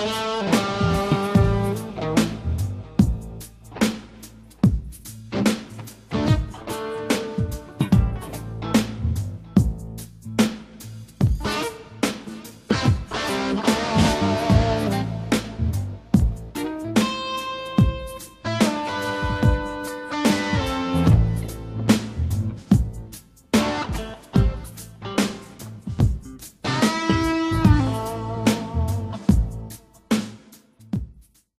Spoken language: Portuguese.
Música